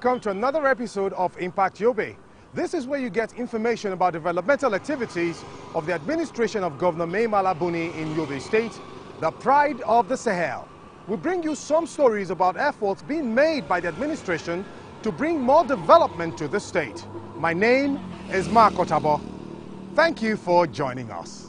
Welcome to another episode of Impact Yobe. This is where you get information about developmental activities of the administration of Governor Mai Mala Buni in Yobe State, the pride of the Sahel. We bring you some stories about efforts being made by the administration to bring more development to the state. My name is Mark Otabo. Thank you for joining us.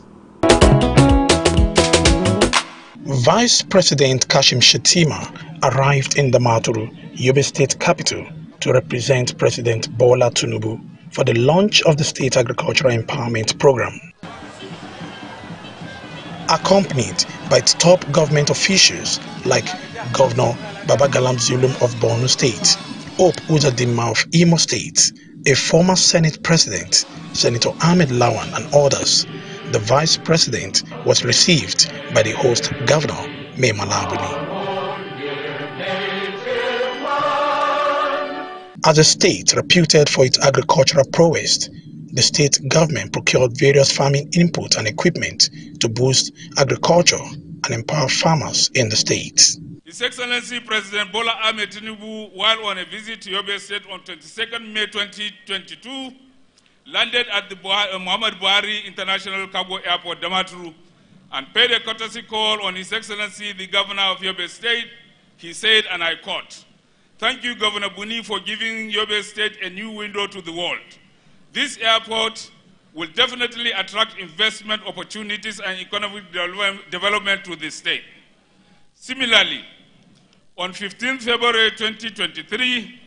Vice President Kashim Shettima arrived in Damaturu, Yobe State capital, to represent President Bola Tinubu for the launch of the State Agricultural Empowerment Program. Accompanied by top government officials like Governor Babagana Zulum of Borno State, Hope Uzodinma of Imo State, a former Senate President, Senator Ahmed Lawan and others, the Vice President was received by the host Governor Mai Mala As a state reputed for its agricultural prowess, the state government procured various farming inputs and equipment to boost agriculture and empower farmers in the state. His Excellency President Bola Ahmed Tinubu, while on a visit to Yobe State on 22nd May 2022, landed at the uh, Muhammad Buhari International Cargo Airport, Damaturu, and paid a courtesy call on His Excellency the Governor of Yobe State. He said, and I quote, Thank you, Governor Buni, for giving Yobe State a new window to the world. This airport will definitely attract investment opportunities and economic development to the state. Similarly, on 15 February 2023,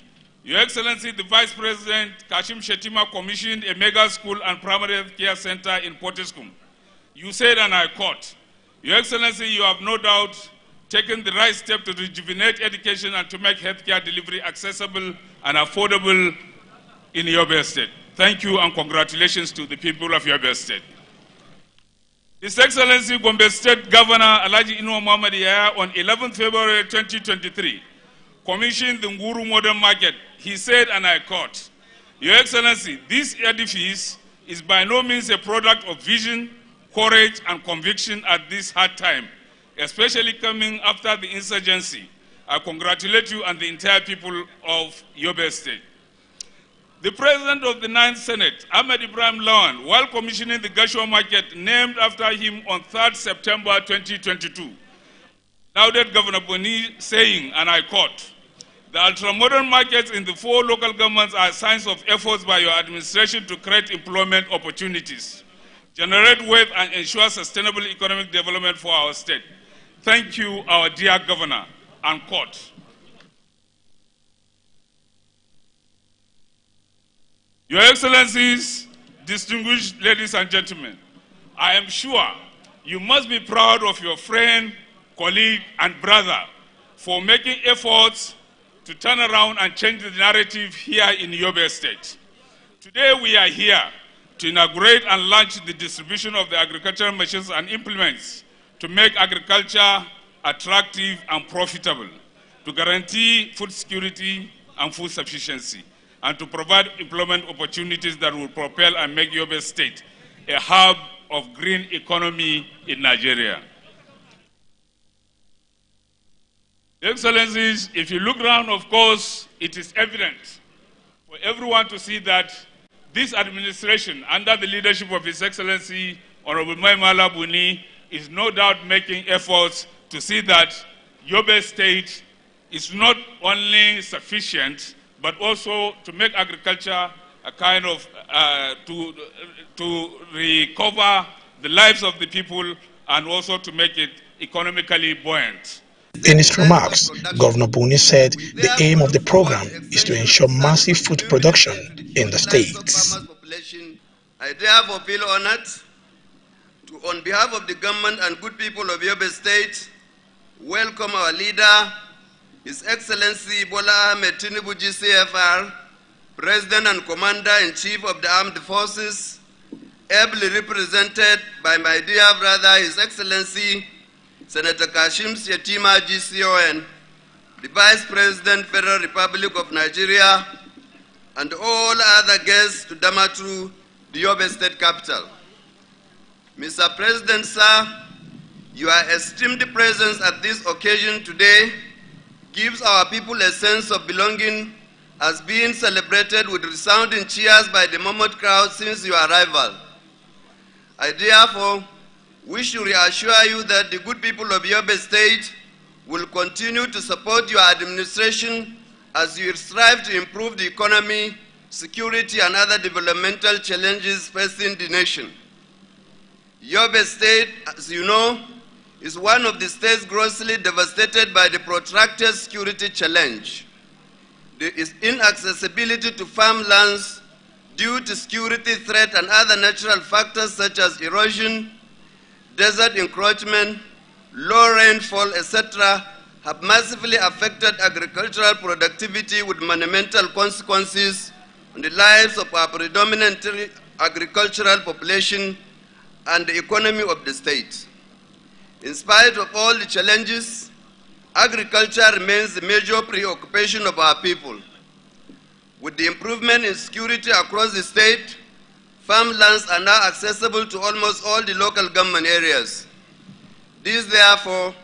Your Excellency, the Vice President Kashim Shettima commissioned a mega school and primary care center in Potiskum. You said, and I quote, Your Excellency, you have no doubt taken the right step to rejuvenate education and to make healthcare delivery accessible and affordable in Yobe State. Thank you and congratulations to the people of Yobe State. His Excellency Gombe State Governor Alaji Inu Muhammad on 11 February 2023 commissioned the Nguru Modern Market. He said, and I quote, Your Excellency, this edifice is by no means a product of vision, courage, and conviction at this hard time especially coming after the insurgency. I congratulate you and the entire people of Yobe State. The President of the Ninth Senate, Ahmed Ibrahim Lawan, while commissioning the Gashua market named after him on 3rd September 2022, lauded Governor Buni saying, and I quote, the ultra-modern markets in the four local governments are signs of efforts by your administration to create employment opportunities, generate wealth, and ensure sustainable economic development for our state. Thank you, our dear governor and court. Your Excellencies, distinguished ladies and gentlemen, I am sure you must be proud of your friend, colleague, and brother for making efforts to turn around and change the narrative here in Yobe State. Today we are here to inaugurate and launch the distribution of the agricultural machines and implements to make agriculture attractive and profitable, to guarantee food security and food sufficiency, and to provide employment opportunities that will propel and make Yobe State a hub of green economy in Nigeria. Excellencies, if you look around, of course, it is evident for everyone to see that this administration, under the leadership of His Excellency Honorable Mai Mala Buni, is no doubt making efforts to see that Yobe State is not only sufficient, but also to make agriculture a kind of, uh, to, to recover the lives of the people and also to make it economically buoyant. In his remarks, Governor Buni said the aim of the program is to ensure massive food production in the states. I therefore feel honored on behalf of the government and good people of Yobe State, welcome our leader, His Excellency Bola Ahmed Tinubu GCFR, President and Commander-in-Chief of the Armed Forces, ably represented by my dear brother, His Excellency Senator Kashim Shettima GCON, the Vice President, Federal Republic of Nigeria, and all other guests to Damaturu, the Yobe State capital. Mr. President, sir, your esteemed presence at this occasion today gives our people a sense of belonging as being celebrated with resounding cheers by the mammoth crowd since your arrival. I therefore wish to reassure you that the good people of Yobe State will continue to support your administration as you strive to improve the economy, security, and other developmental challenges facing the nation. Yobe State, as you know, is one of the states grossly devastated by the protracted security challenge. There is inaccessibility to farmlands due to security threat and other natural factors such as erosion, desert encroachment, low rainfall, etc., have massively affected agricultural productivity with monumental consequences on the lives of our predominantly agricultural population and the economy of the state. In spite of all the challenges, agriculture remains the major preoccupation of our people. With the improvement in security across the state, farmlands are now accessible to almost all the local government areas. This, therefore,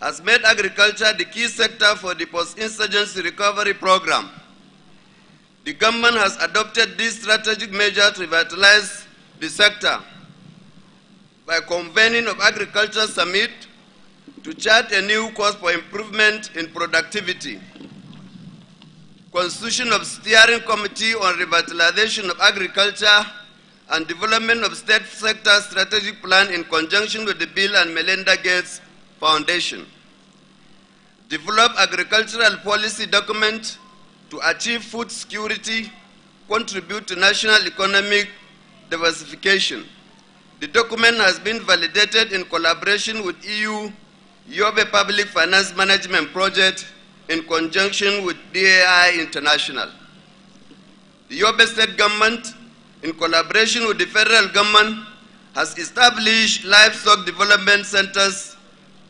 has made agriculture the key sector for the post-insurgency recovery program. The government has adopted this strategic measure to revitalize the sector by convening of Agriculture Summit to chart a new course for improvement in productivity. Constitution of Steering Committee on Revitalization of Agriculture and Development of State Sector Strategic Plan in conjunction with the Bill and Melinda Gates Foundation. Develop agricultural policy document to achieve food security, contribute to national economic diversification. The document has been validated in collaboration with EU Yobe Public Finance Management Project in conjunction with DAI International. The Yobe State Government, in collaboration with the federal government, has established livestock development centers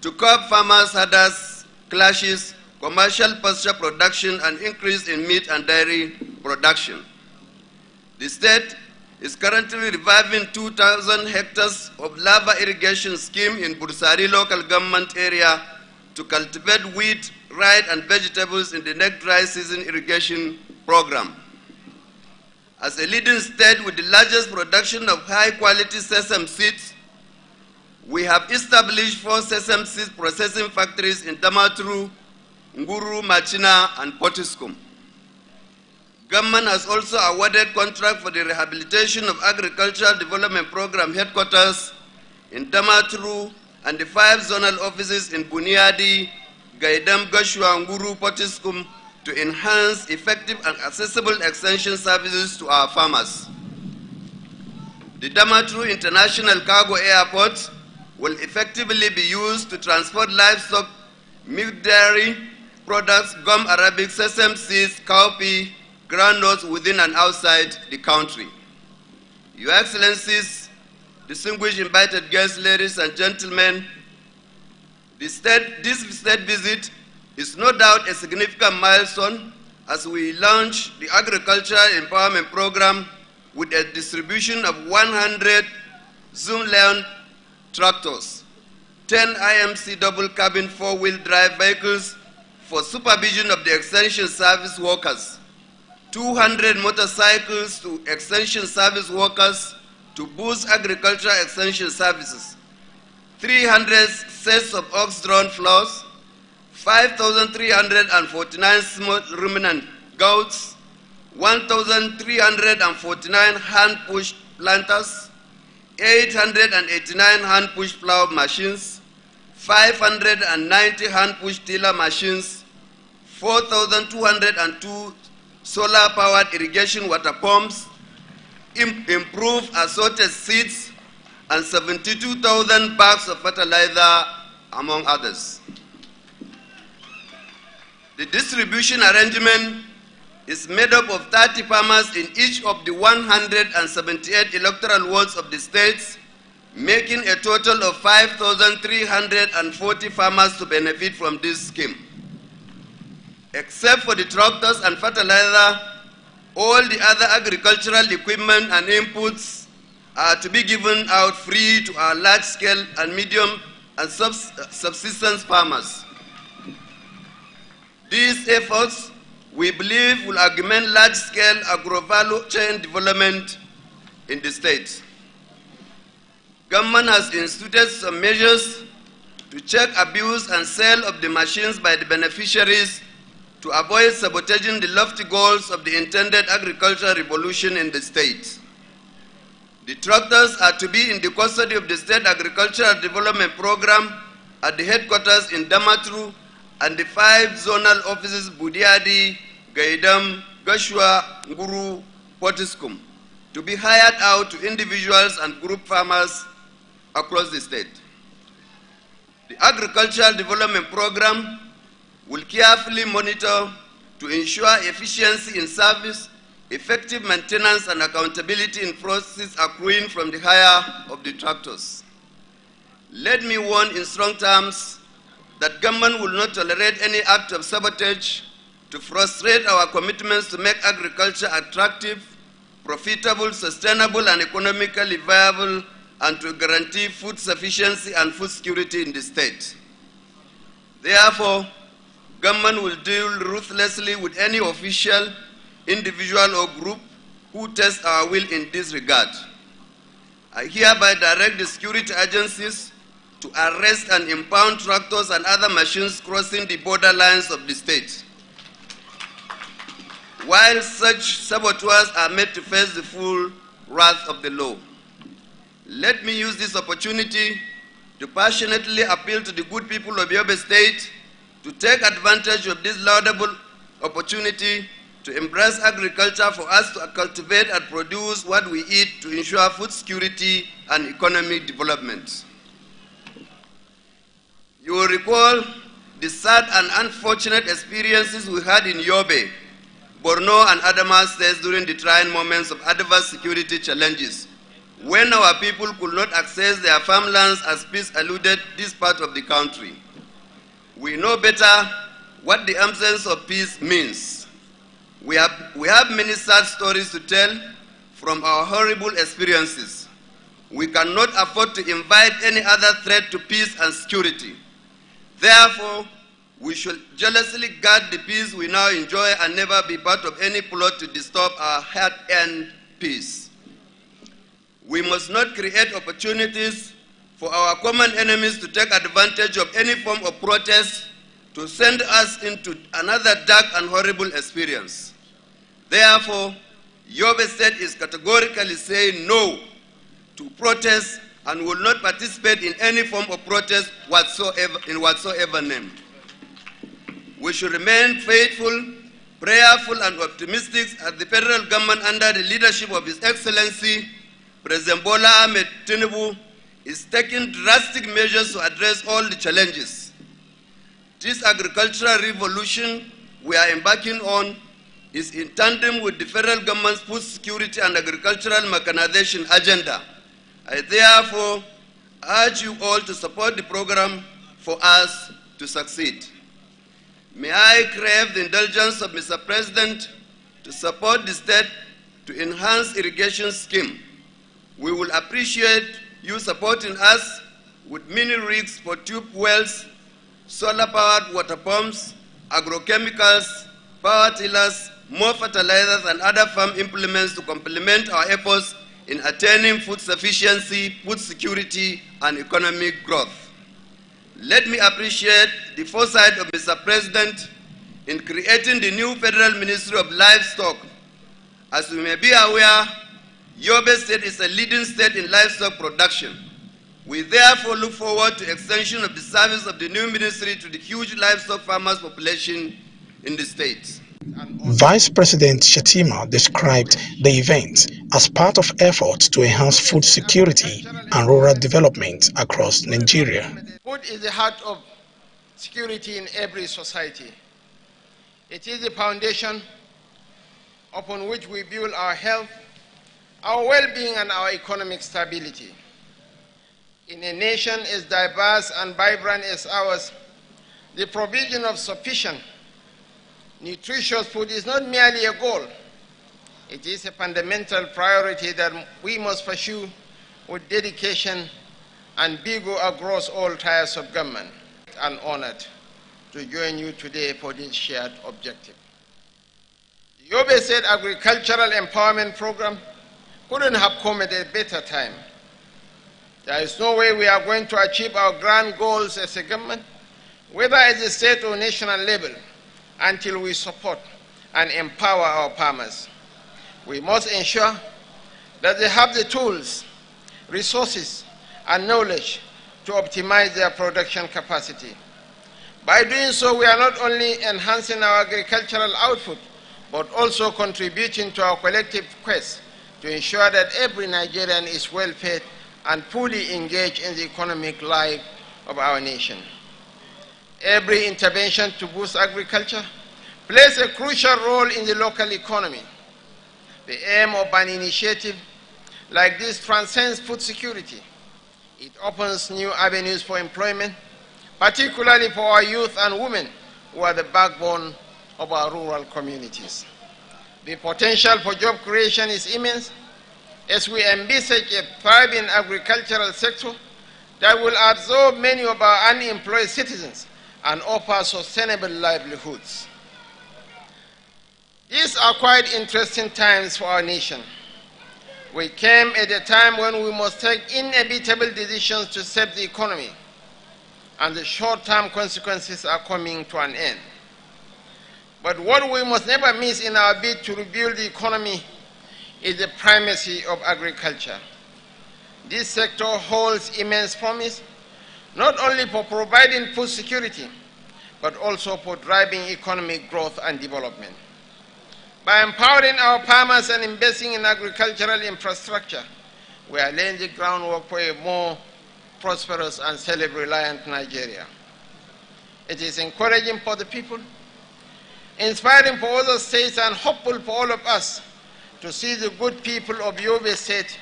to curb farmers' herders' clashes, commercial pasture production, and increase in meat and dairy production. The state is currently reviving 2,000 hectares of lava irrigation scheme in Bursari local government area to cultivate wheat, rye, and vegetables in the next dry season irrigation program. As a leading state with the largest production of high-quality sesame seeds, we have established four sesame seeds processing factories in Damaturu, Nguru, Machina, and Potiskum. Government has also awarded contract for the rehabilitation of Agricultural Development Program headquarters in Damaturu and the five zonal offices in Buni Yadi, Gaidam, Gashua, Nguru, Potiskum to enhance effective and accessible extension services to our farmers. The Damaturu International Cargo Airport will effectively be used to transport livestock, milk dairy products, gum arabic, sesame seeds, cowpea, groundnuts within and outside the country. Your Excellencies, distinguished invited guests, ladies and gentlemen, state, this state visit is no doubt a significant milestone as we launch the Agricultural Empowerment Program with a distribution of 100 Zoomlion tractors, 10 IMC double cabin four-wheel drive vehicles for supervision of the extension service workers, 200 motorcycles to extension service workers to boost agricultural extension services, 300 sets of ox-drawn floors, 5,349 small ruminant goats, 1,349 hand-pushed planters, 889 hand-pushed plow machines, 590 hand-pushed tiller machines, 4,202 solar-powered irrigation water pumps, improved assorted seeds, and 72,000 bags of fertilizer, among others. The distribution arrangement is made up of 30 farmers in each of the 178 electoral wards of the states, making a total of 5,340 farmers to benefit from this scheme. Except for the tractors and fertilizer, all the other agricultural equipment and inputs are to be given out free to our large-scale and medium and subsistence farmers. These efforts we believe will augment large-scale agro-value chain development in the state. Government has instituted some measures to check abuse and sale of the machines by the beneficiaries to avoid sabotaging the lofty goals of the intended agricultural revolution in the state. The tractors are to be in the custody of the State Agricultural Development Program at the headquarters in Damaturu and the five zonal offices Buni Yadi, Gaidam, Gashua, Nguru, Potiskum to be hired out to individuals and group farmers across the state. The Agricultural Development Program will carefully monitor to ensure efficiency in service, effective maintenance and accountability in processes accruing from the hire of the tractors. Let me warn in strong terms that government will not tolerate any act of sabotage to frustrate our commitments to make agriculture attractive, profitable, sustainable, and economically viable and to guarantee food sufficiency and food security in the state. Therefore, government will deal ruthlessly with any official, individual, or group who test our will in this regard. I hereby direct the security agencies to arrest and impound tractors and other machines crossing the borderlines of the state. While such saboteurs are made to face the full wrath of the law. Let me use this opportunity to passionately appeal to the good people of Yobe State to take advantage of this laudable opportunity to embrace agriculture for us to cultivate and produce what we eat to ensure food security and economic development. You will recall the sad and unfortunate experiences we had in Yobe, Borno and Adamawa states during the trying moments of adverse security challenges when our people could not access their farmlands as peace eluded this part of the country. We know better what the absence of peace means. We have, we have many sad stories to tell from our horrible experiences. We cannot afford to invite any other threat to peace and security. Therefore, we should jealously guard the peace we now enjoy and never be part of any plot to disturb our hard-earned peace. We must not create opportunities for our common enemies to take advantage of any form of protest to send us into another dark and horrible experience. Therefore, Yobe State is categorically saying no to protest and will not participate in any form of protest whatsoever, in whatsoever name. We should remain faithful, prayerful, and optimistic as the federal government under the leadership of His Excellency President Bola Ahmed Tinubu is taking drastic measures to address all the challenges. This agricultural revolution we are embarking on is in tandem with the federal government's food security and agricultural mechanization agenda. I therefore urge you all to support the program for us to succeed. May I crave the indulgence of Mr. President to support the state to enhance irrigation scheme we will appreciate you supporting us with mini rigs for tube wells, solar-powered water pumps, agrochemicals, power tillers, more fertilizers, and other farm implements to complement our efforts in attaining food sufficiency, food security, and economic growth. Let me appreciate the foresight of Mr. President in creating the new Federal Ministry of Livestock. As you may be aware, Yobe State is a leading state in livestock production. We therefore look forward to extension of the service of the new ministry to the huge livestock farmers population in the state. Vice President Shettima described the event as part of efforts to enhance food security and rural development across Nigeria. Food is the heart of security in every society. It is the foundation upon which we build our health, our well-being and our economic stability. In a nation as diverse and vibrant as ours, the provision of sufficient, nutritious food is not merely a goal. It is a fundamental priority that we must pursue with dedication and vigor across all tiers of government. I'm honored to join you today for this shared objective. Yobe State Agricultural Empowerment Program couldn't have come at a better time. There is no way we are going to achieve our grand goals as a government, whether at the state or national level, until we support and empower our farmers. We must ensure that they have the tools, resources, and knowledge to optimize their production capacity. By doing so, we are not only enhancing our agricultural output, but also contributing to our collective quest to ensure that every Nigerian is well fed and fully engaged in the economic life of our nation. Every intervention to boost agriculture plays a crucial role in the local economy. The aim of an initiative like this transcends food security. It opens new avenues for employment, particularly for our youth and women who are the backbone of our rural communities. The potential for job creation is immense as we envisage a thriving agricultural sector that will absorb many of our unemployed citizens and offer sustainable livelihoods. These are quite interesting times for our nation. We came at a time when we must take inevitable decisions to save the economy, and the short-term consequences are coming to an end. But what we must never miss in our bid to rebuild the economy is the primacy of agriculture. This sector holds immense promise, not only for providing food security, but also for driving economic growth and development. By empowering our farmers and investing in agricultural infrastructure, we are laying the groundwork for a more prosperous and self-reliant Nigeria. It is encouraging for the people, inspiring for other states, and hopeful for all of us to see the good people of Yobe State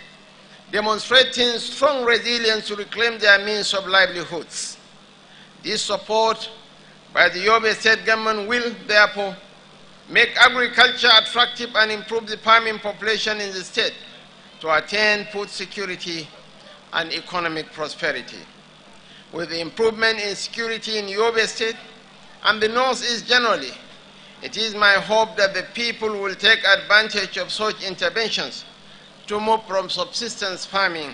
demonstrating strong resilience to reclaim their means of livelihoods. This support by the Yobe State government will, therefore, make agriculture attractive and improve the farming population in the state to attain food security and economic prosperity. With the improvement in security in Yobe State and the Northeast generally, it is my hope that the people will take advantage of such interventions to move from subsistence farming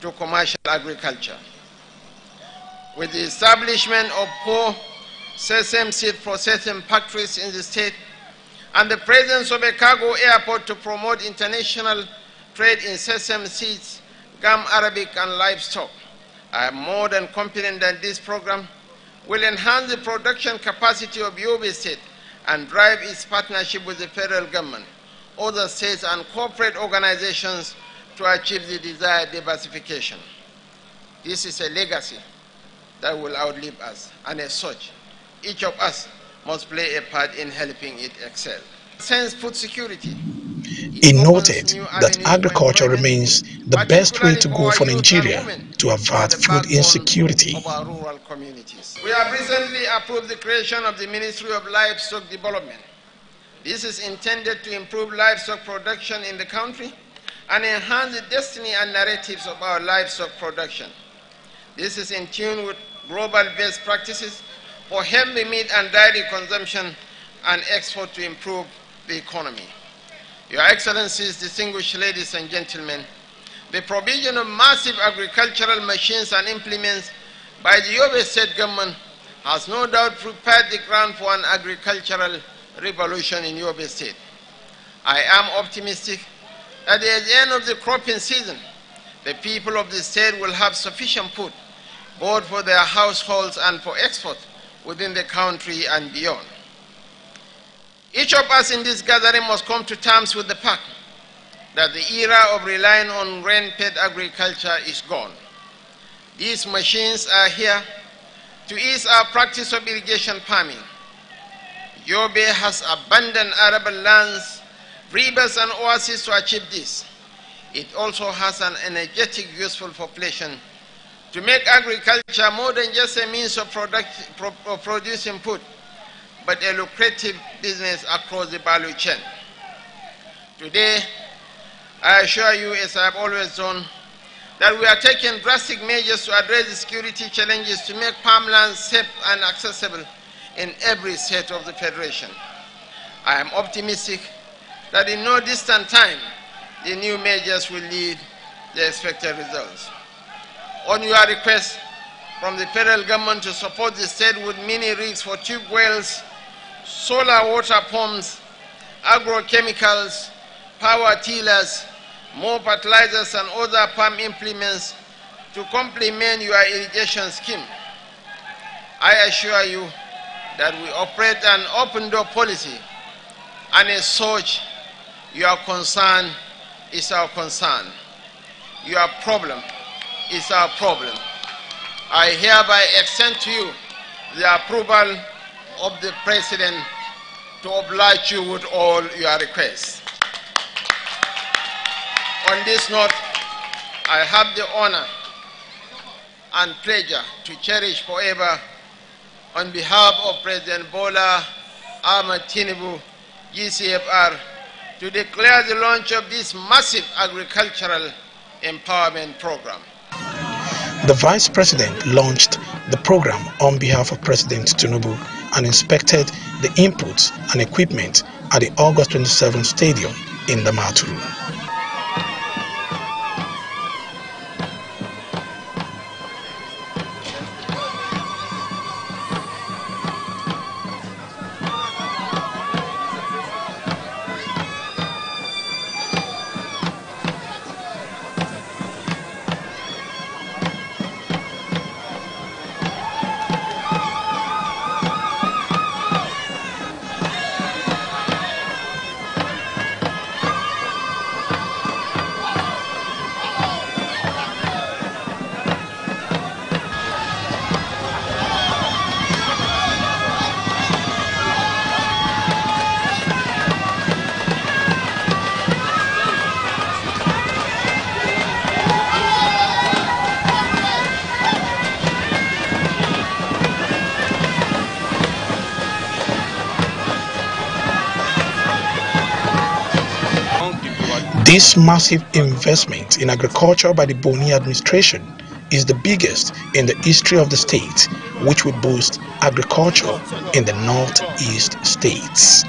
to commercial agriculture. With the establishment of four sesame seed processing factories in the state, and the presence of a cargo airport to promote international trade in sesame seeds, gum arabic, and livestock. I am more than confident that this program will enhance the production capacity of Yobe State and drive its partnership with the federal government, other states, and corporate organizations to achieve the desired diversification. This is a legacy that will outlive us, and as such, each of us must play a part in helping it excel. Since food security. He noted that agriculture remains the best way to go for Nigeria to avert food insecurity. We have recently approved the creation of the Ministry of Livestock Development. This is intended to improve livestock production in the country and enhance the destiny and narratives of our livestock production. This is in tune with global best practices for healthy meat and dairy consumption and export to improve the economy. Your Excellencies, distinguished ladies and gentlemen, the provision of massive agricultural machines and implements by the Yobe State government has no doubt prepared the ground for an agricultural revolution in Yobe State. I am optimistic that at the end of the cropping season, the people of the state will have sufficient food, both for their households and for export within the country and beyond. Each of us in this gathering must come to terms with the fact that the era of relying on rain-fed agriculture is gone. These machines are here to ease our practice of irrigation farming. Yobe has abundant arable lands, rivers, and oases to achieve this. It also has an energetic, useful population to make agriculture more than just a means of, product, of producing food, but a lucrative business across the value chain. Today, I assure you, as I have always done, that we are taking drastic measures to address the security challenges to make farmlands safe and accessible in every state of the Federation. I am optimistic that in no distant time, the new measures will lead the expected results. On your request from the federal government to support the state with mini rigs for tube wells, solar water pumps, agrochemicals, power tillers, more fertilizers and other farm implements to complement your irrigation scheme. I assure you that we operate an open door policy and as such, your concern is our concern. Your problem is our problem. I hereby extend to you the approval of the President to oblige you with all your requests. On this note, I have the honor and pleasure to cherish forever on behalf of President Bola Ahmed Tinubu, GCFR, to declare the launch of this massive agricultural empowerment program. The Vice President launched the program on behalf of President Tinubu and inspected the inputs and equipment at the August 27 Stadium in the Damaturu. This massive investment in agriculture by the Buni administration is the biggest in the history of the state, which will boost agriculture in the northeast states.